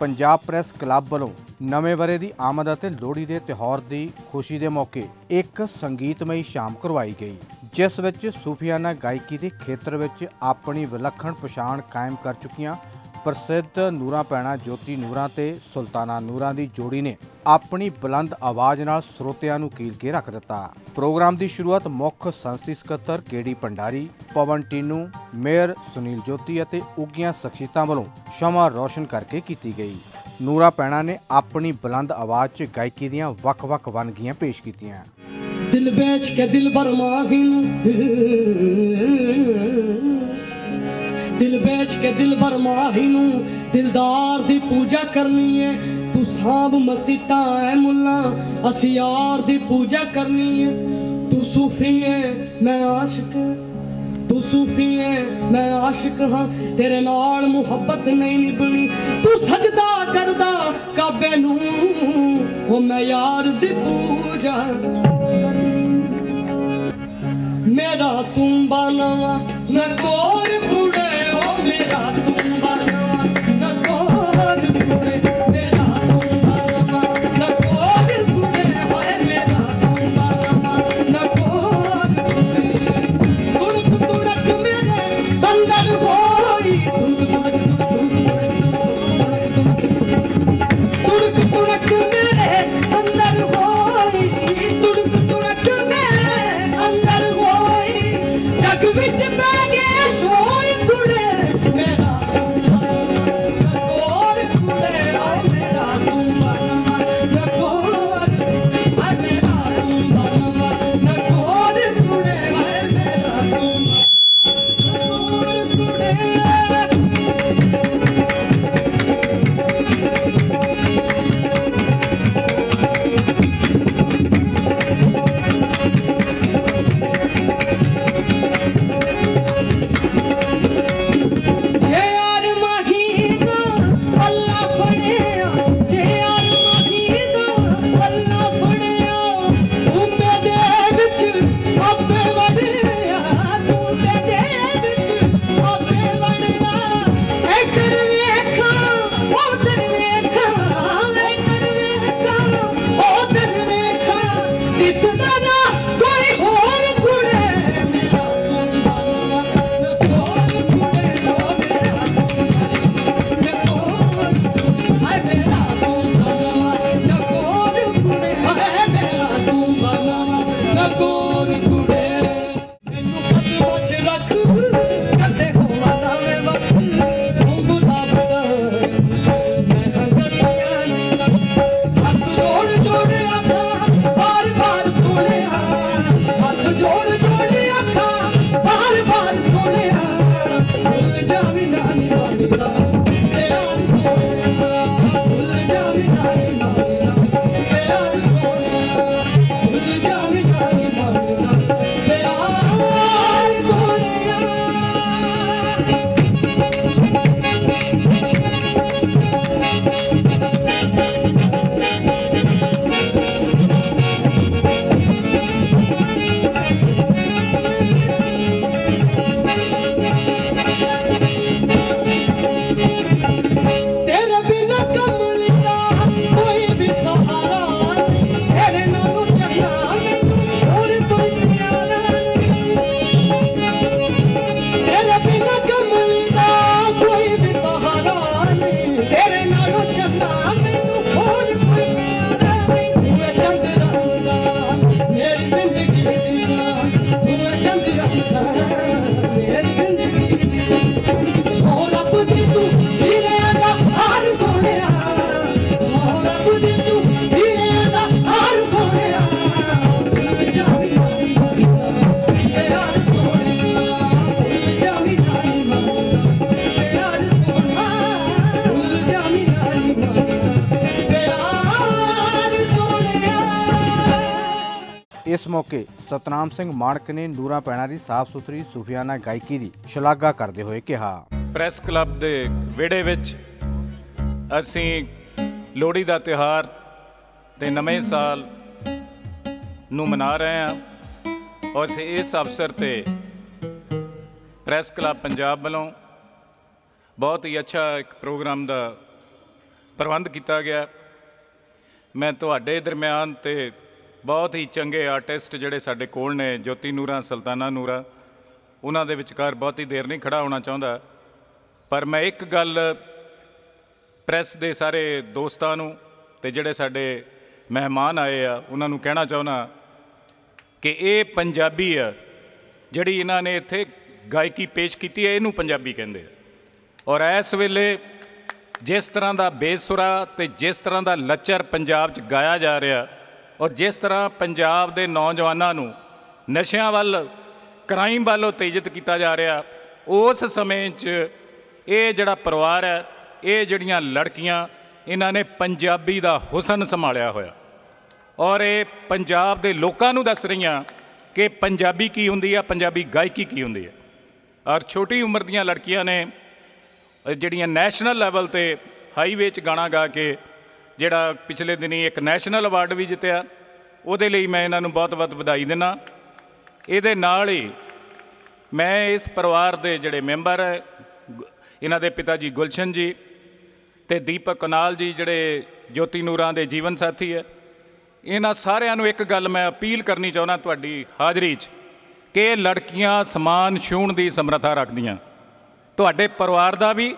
Punjab press club ਵੱਲੋਂ ਨਵੇਂ ਬਰੇ ਦੀ ਆਮਦ ਅਤੇ ਲੋਹੜੀ ਦੇ ਤਿਉਹਾਰ ਦੀ ਖੁਸ਼ੀ ਦੇ ਮੌਕੇ ਇੱਕ ਸੰਗੀਤਮਈ ਸ਼ਾਮ ਕਰਵਾਈ ਗਈ, ਜਿਸ ਵਿੱਚ ਸੂਫੀਆਨਾ ਗਾਇਕੀ ਦੇ ਖੇਤਰ ਵਿੱਚ ਆਪਣੀ ਵਿਲੱਖਣ ਪਛਾਣ ਕਾਇਮ ਕਰ ਚੁੱਕੀਆਂ ਪ੍ਰਸਿੱਧ ਨੂਰਾਂ ਪੈਣਾ ਜੋਤੀ ਨੂਰਾਂ ਤੇ ਸੁਲਤਾਨਾ ਨੂਰਾਂ ਦੀ ਜੋੜੀ ਨੇ। ਆਪਣੀ ਬੁਲੰਦ ਆਵਾਜ਼ ਨਾਲ ਸਰੋਤਿਆਂ ਨੂੰ ਕੀਲ ਕੇ ਰੱਖ ਦਿੱਤਾ। ਪ੍ਰੋਗਰਾਮ ਦੀ ਸ਼ੁਰੂਆਤ ਮੁੱਖ ਸੰਸਦੀ ਸਕੱਤਰ K D Bhandari, Pawan Tinu, mayor Sunil Jyoti ਅਤੇ ਉੱਗੀਆਂ ਸ਼ਖਸੀਅਤਾਂ ਵੱਲੋਂ ਸ਼ਮਾ ਰੋਸ਼ਨ ਕਰਕੇ ਕੀਤੀ ਗਈ। ਨੂਰਾ ਪੈਣਾ ਨੇ ਆਪਣੀ ਬੁਲੰਦ ਆਵਾਜ਼ 'ਚ ਗਾਇਕੀ ਦੀਆਂ ਵੱਖ-ਵੱਖ ਵੰਨਗੀਆਂ ਪੇਸ਼ ਕੀਤੀਆਂ। ਦਿਲ ਵੇਚ ਕੇ ਦਿਲ ਬਰਮਾਹੀ ਨੂੰ। ਦਿਲ ਵੇਚ ਕੇ ਦਿਲ ਬਰਮਾਹੀ ਨੂੰ। ਦਿਲਦਾਰ ਦੀ ਪੂਜਾ ਕਰਨੀ ਏ। ਤੂੰ ਸਾਬ ਮਸੀਤਾਂ ਐ ਮੁੱਲਾ, ਅਸੀਂ ਯਾਰ ਦੀ ਪੂਜਾ ਕਰਨੀ ਏ ਤੂੰ ਸੂਫੀ ਏ ਮੈਂ ਆਸ਼ਿਕ ਤੂੰ ਸੂਫੀ ਏ ਮੈਂ ਆਸ਼ਿਕ ਹਾਂ, ਤੇਰੇ ਨਾਲ ਮੁਹੱਬਤ ਨਹੀਂ ਨਿਭਣੀ। ਤੂੰ ਸਜਦਾ ਕਰਦਾ ਕਾਬੇ ਨੂੰ, ਉਹ ਮੈਂ ਯਾਰ ਦੀ ਪੂਜਾ ਮੇਰਾ ਤੂੰ ਬਾਨਵਾ ਮੈਂ ਕੋਰ ਇਸ ਮੌਕੇ ਸਤਨਾਮ ਸਿੰਘ ਮਾਣਕ ਨੇ ਨੂਰਾ ਪੈਣਾ ਦੀ ਸਾਫ਼ ਸੁਥਰੀ ਸੂਫੀਆਨਾ ਗਾਇਕੀ ਦੀ ਸ਼ਲਾਘਾ ਕਰਦੇ ਹੋਏ ਕਿਹਾ। ਪ੍ਰੈਸ ਕਲੱਬ ਦੇ ਵਿਹੜੇ ਵਿੱਚ ਅਸੀਂ ਲੋਹੜੀ ਦਾ ਤਿਉਹਾਰ ਤੇ ਨਵੇਂ ਸਾਲ ਨੂੰ ਮਨਾ ਰਹੇ ਹਾਂ ਔਰ ਇਸ ਅਵਸਰ ਤੇ ਪ੍ਰੈਸ ਕਲੱਬ ਪੰਜਾਬ ਵੱਲੋਂ ਬਹੁਤ ਹੀ ਅੱਛਾ ਇੱਕ ਪ੍ਰੋਗਰਾਮ ਦਾ ਪ੍ਰਬੰਧ ਕੀਤਾ ਗਿਆ। ਮੈਂ ਤੁਹਾਡੇ ਦਰਮਿਆਨ ਤੇ ਬਹੁਤ ਹੀ ਚੰਗੇ ਆਰਟਿਸਟ ਜਿਹੜੇ ਸਾਡੇ ਕੋਲ ਨੇ, ਜੋਤੀ ਨੂਰਾ, ਸੁਲਤਾਨਾ ਨੂਰਾ, ਉਹਨਾਂ ਦੇ ਵਿਚਕਾਰ ਬਹੁਤੀ ਦੇਰ ਨਹੀਂ ਖੜਾ ਹੋਣਾ ਚਾਹੁੰਦਾ। ਪਰ ਮੈਂ ਇੱਕ ਗੱਲ ਪ੍ਰੈਸ ਦੇ ਸਾਰੇ ਦੋਸਤਾਂ ਨੂੰ ਤੇ ਜਿਹੜੇ ਸਾਡੇ ਮਹਿਮਾਨ ਆਏ ਆ, ਉਹਨਾਂ ਨੂੰ ਕਹਿਣਾ ਚਾਹੁੰਦਾ ਕਿ ਇਹ ਪੰਜਾਬੀ ਆ, ਜਿਹੜੀ ਇਹਨਾਂ ਨੇ ਇੱਥੇ ਗਾਇਕੀ ਪੇਸ਼ ਕੀਤੀ ਹੈ, ਇਹਨੂੰ ਪੰਜਾਬੀ ਕਹਿੰਦੇ ਆ। ਔਰ ਇਸ ਵੇਲੇ ਜਿਸ ਤਰ੍ਹਾਂ ਦਾ ਬੇਸੁਰਾ ਤੇ ਜਿਸ ਤਰ੍ਹਾਂ ਦਾ ਲੱਚਰ ਪੰਜਾਬ 'ਚ ਗਾਇਆ ਜਾ ਰਿਹਾ ਔਰ ਜਿਸ ਤਰ੍ਹਾਂ ਪੰਜਾਬ ਦੇ ਨੌਜਵਾਨਾਂ ਨੂੰ ਨਸ਼ਿਆਂ ਵੱਲ, ਕ੍ਰਾਈਮ ਵੱਲ ਉਤੇਜਿਤ ਕੀਤਾ ਜਾ ਰਿਹਾ, ਉਸ ਸਮੇਂ 'ਚ ਇਹ ਜਿਹੜਾ ਪਰਿਵਾਰ ਹੈ, ਇਹ ਜਿਹੜੀਆਂ ਲੜਕੀਆਂ, ਇਹਨਾਂ ਨੇ ਪੰਜਾਬੀ ਦਾ ਹੁਸਨ ਸੰਭਾਲਿਆ ਹੋਇਆ। ਔਰ ਇਹ ਪੰਜਾਬ ਦੇ ਲੋਕਾਂ ਨੂੰ ਦੱਸ ਰਹੀਆਂ ਕਿ ਪੰਜਾਬੀ ਕੀ ਹੁੰਦੀ ਆ ਪੰਜਾਬੀ ਗਾਇਕੀ ਕੀ ਹੁੰਦੀ ਹੈ। ਔਰ ਛੋਟੀ ਉਮਰ ਦੀਆਂ ਲੜਕੀਆਂ ਨੇ ਜਿਹੜੀਆਂ ਨੈਸ਼ਨਲ ਲੈਵਲ ਤੇ ਹਾਈਵੇ 'ਚ ਗਾਣਾ ਗਾ ਕੇ ਜਿਹੜਾ ਪਿਛਲੇ ਦਿਨੀ ਇੱਕ ਨੈਸ਼ਨਲ ਅਵਾਰਡ ਵੀ ਜਿੱਤਿਆ, ਉਹਦੇ ਲਈ ਮੈਂ ਇਹਨਾਂ ਨੂੰ ਬਹੁਤ-ਬਹੁਤ ਵਧਾਈ ਦਿੰਦਾ ਇਹਦੇ ਨਾਲ ਹੀ ਮੈਂ ਇਸ ਪਰਿਵਾਰ ਦੇ ਜਿਹੜੇ ਮੈਂਬਰ ਹੈ, ਗੁ- ਇਹਨਾਂ ਦੇ ਪਿਤਾ ਜੀ ਗੁਲਸ਼ਨ ਜੀ ਤੇ ਦੀਪਕ ਕਨਾਲ ਜੀ ਜਿਹੜੇ ਜੋਤੀ ਨੂਰਾਂ ਦੇ ਜੀਵਨ ਸਾਥੀ ਹੈ, ਇਹਨਾਂ ਸਾਰਿਆਂ ਨੂੰ ਇੱਕ ਗੱਲ ਮੈਂ ਅਪੀਲ ਕਰਨੀ ਚਾਹੁੰਦਾ ਤੁਹਾਡੀ ਹਾਜ਼ਰੀ 'ਚ ਕਿ ਲੜਕੀਆਂ ਸਮਾਨ ਛੂਹਣ ਦੀ ਸਮਰੱਥਾ ਰੱਖਦੀਆਂ। ਤੁਹਾਡੇ ਪਰਿਵਾਰ ਦਾ ਵੀ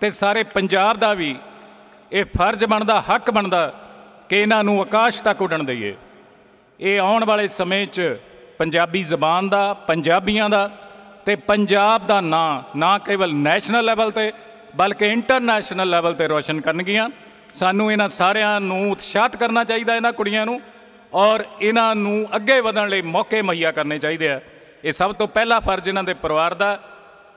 ਤੇ ਸਾਰੇ ਪੰਜਾਬ ਦਾ ਵੀ ਇਹ ਫਰਜ਼ ਬਣਦਾ, ਹੱਕ ਬਣਦਾ ਕਿ ਇਹਨਾਂ ਨੂੰ ਆਕਾਸ਼ ਤੱਕ ਉੱਡਣ ਦਈਏ। ਇਹ ਆਉਣ ਵਾਲੇ ਸਮੇਂ 'ਚ ਪੰਜਾਬੀ ਜ਼ਬਾਨ ਦਾ, ਪੰਜਾਬੀਆਂ ਦਾ ਤੇ ਪੰਜਾਬ ਦਾ ਨਾਂ, ਨਾ ਕੇਵਲ ਨੈਸ਼ਨਲ ਲੈਵਲ ਤੇ ਬਲਕਿ ਇੰਟਰਨੈਸ਼ਨਲ ਲੈਵਲ ਤੇ ਰੋਸ਼ਨ ਕਰਨਗੀਆਂ। ਸਾਨੂੰ ਇਹਨਾਂ ਸਾਰਿਆਂ ਨੂੰ ਉਤਸ਼ਾਹਿਤ ਕਰਨਾ ਚਾਹੀਦਾ ਇਹਨਾਂ ਕੁੜੀਆਂ ਨੂੰ ਔਰ ਇਹਨਾਂ ਨੂੰ ਅੱਗੇ ਵਧਣ ਲਈ ਮੌਕੇ ਮੁਹੱਈਆ ਕਰਨੇ ਚਾਹੀਦੇ ਆ। ਇਹ ਸਭ ਤੋਂ ਪਹਿਲਾ ਫਰਜ਼ ਇਹਨਾਂ ਦੇ ਪਰਿਵਾਰ ਦਾ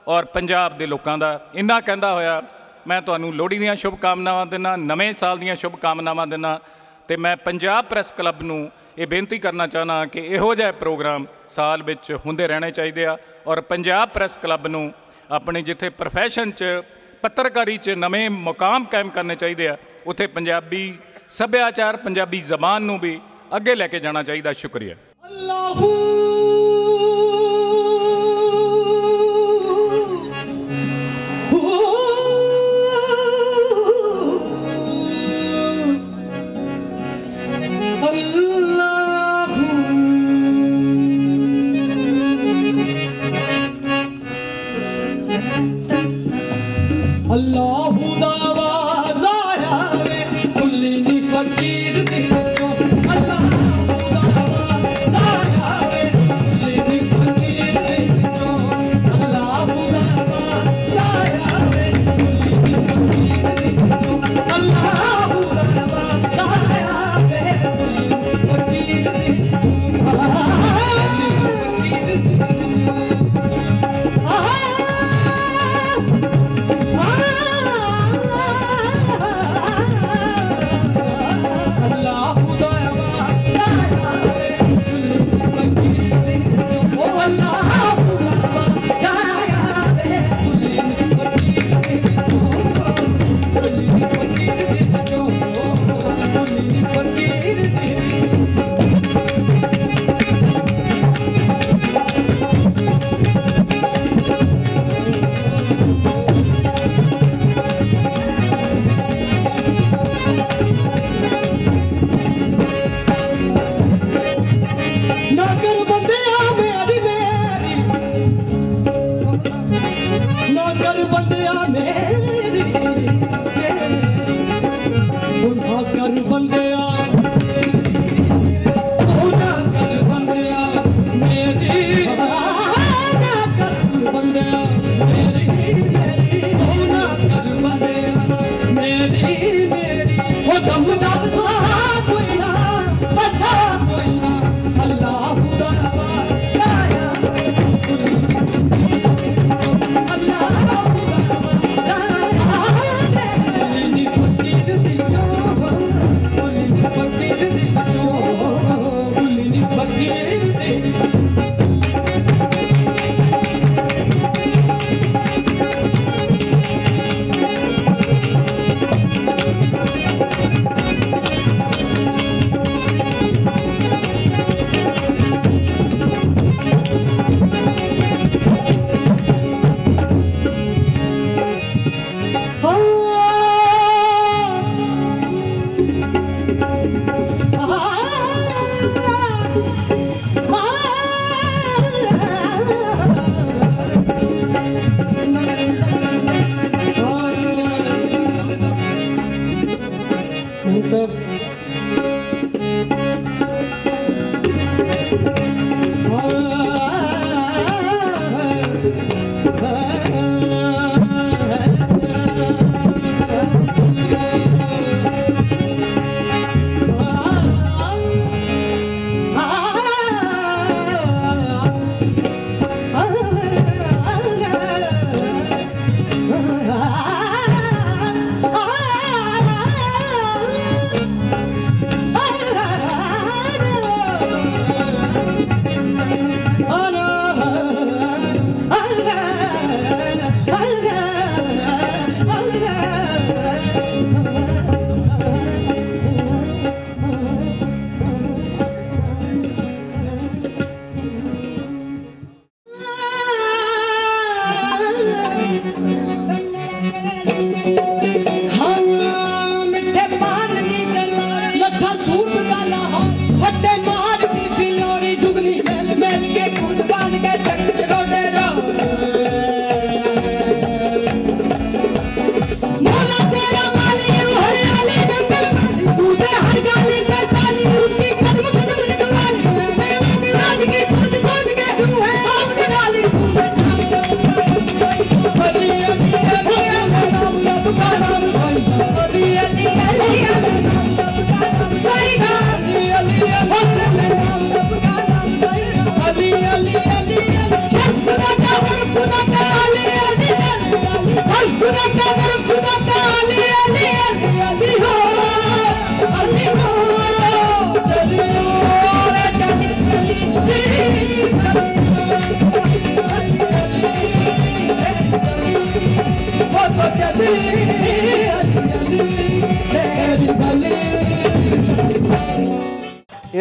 ਔਰ ਪੰਜਾਬ ਦੇ ਲੋਕਾਂ ਦਾ। ਇੰਨਾ ਕਹਿੰਦਾ ਹੋਇਆ ਮੈਂ ਤੁਹਾਨੂੰ ਲੋਹੜੀ ਦੀਆਂ ਸ਼ੁਭ ਕਾਮਨਾਵਾਂ ਦਿੰਦਾ, ਨਵੇਂ ਸਾਲ ਦੀਆਂ ਸ਼ੁਭ ਕਾਮਨਾਵਾਂ ਦਿੰਦਾ ਤੇ ਮੈਂ ਪੰਜਾਬ ਪ੍ਰੈਸ ਕਲੱਬ ਨੂੰ ਇਹ ਬੇਨਤੀ ਕਰਨਾ ਚਾਹਨਾ ਕਿ ਇਹੋ ਜਿਹੇ ਪ੍ਰੋਗਰਾਮ ਸਾਲ ਵਿੱਚ ਹੁੰਦੇ ਰਹਿਣੇ ਚਾਹੀਦੇ ਆ ਔਰ ਪੰਜਾਬ ਪ੍ਰੈਸ ਕਲੱਬ ਨੂੰ ਆਪਣੇ ਜਿੱਥੇ ਪ੍ਰੋਫੈਸ਼ਨ 'ਚ, ਪੱਤਰਕਾਰੀ 'ਚ ਨਵੇਂ ਮੁਕਾਮ ਕਾਇਮ ਕਰਨੇ ਚਾਹੀਦੇ ਆ, ਉੱਥੇ ਪੰਜਾਬੀ ਸੱਭਿਆਚਾਰ, ਪੰਜਾਬੀ ਜ਼ਬਾਨ ਨੂੰ ਵੀ ਅੱਗੇ ਲੈ ਕੇ ਜਾਣਾ ਚਾਹੀਦਾ, ਸ਼ੁਕਰੀਆ। ਅੱਲਾਹੂ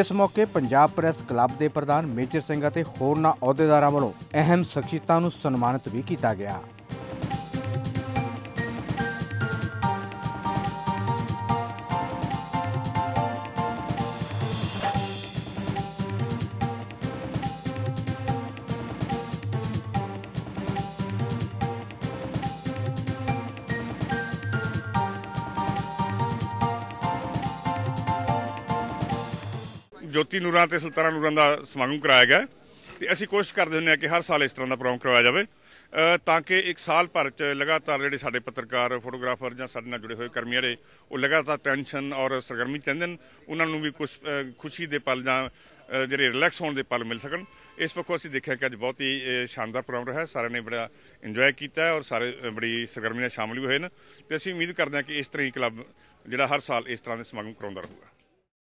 ਇਸ ਮੌਕੇ ਪੰਜਾਬ ਪ੍ਰੈਸ ਕਲੱਬ ਦੇ ਪ੍ਰਧਾਨ ਮੇਜਰ ਸਿੰਘ ਅਤੇ ਹੋਰਨਾਂ ਅਹੁਦੇਦਾਰਾਂ ਵੱਲੋਂ ਅਹਿਮ ਸ਼ਖਸੀਅਤਾਂ ਨੂੰ ਸਨਮਾਨਿਤ ਵੀ ਕੀਤਾ ਗਿਆ। ਜੋਤੀ ਨੂਰਾਂ ਤੇ ਸੁਲਤਾਨਾ ਨੂਰਾਂ ਦਾ ਸਮਾਗਮ ਕਰਾਇਆ ਗਿਆ ਹੈ ਤੇ ਅਸੀਂ ਕੋਸ਼ਿਸ਼ ਕਰਦੇ ਹੁੰਦੇ ਹਾਂ ਕਿ ਹਰ ਸਾਲ ਇਸ ਤਰ੍ਹਾਂ ਦਾ ਪ੍ਰੋਗਰਾਮ ਕਰਵਾਇਆ ਜਾਵੇ ਤਾਂ ਕਿ ਇੱਕ ਸਾਲ ਭਰ ਚ ਲਗਾਤਾਰ ਜਿਹੜੇ ਸਾਡੇ ਪੱਤਰਕਾਰ, ਫੋਟੋਗ੍ਰਾਫਰ ਜਾਂ ਸਾਡੇ ਨਾਲ ਜੁੜੇ ਹੋਏ ਕਰਮੀ ਜਿਹੜੇ, ਉਹ ਲਗਾਤਾਰ ਟੈਨਸ਼ਨ ਔਰ ਸਰਗਰਮੀ ਚਾਹੁੰਦੇ ਨੇ ਉਹਨਾਂ ਨੂੰ ਵੀ ਕੁਝ ਖੁਸ਼ੀ ਦੇ ਪਲ ਜਾਂ ਜਿਹੜੇ ਰਿਲੈਕਸ ਹੋਣ ਦੇ ਪਲ ਮਿਲ ਸਕਣ। ਇਸ ਪੱਖੋਂ ਅਸੀਂ ਦੇਖਿਆ ਕਿ ਅੱਜ ਬਹੁਤ ਹੀ ਸ਼ਾਨਦਾਰ ਪ੍ਰੋਗਰਾਮ ਰਿਹਾ ਸਾਰਿਆਂ ਨੇ ਬੜਾ ਇੰਜੋਏ ਕੀਤਾ ਔਰ ਸਾਰੇ ਬੜੀ ਸਰਗਰਮੀ ਨਾਲ ਸ਼ਾਮਲ ਵੀ ਹੋਏ ਨੇ ਤੇ ਅਸੀਂ ਉਮੀਦ ਕਰਦੇ ਹਾਂ ਕਿ ਇਸ ਤਰ੍ਹਾਂ ਹੀ ਕਲੱਬ ਜਿਹੜਾ ਹਰ ਸਾਲ ਇਸ ਤਰ੍ਹਾਂ ਦੇ ਸਮਾਗਮ ਕਰਾਉਂਦਾ ਰਹੂਗਾ।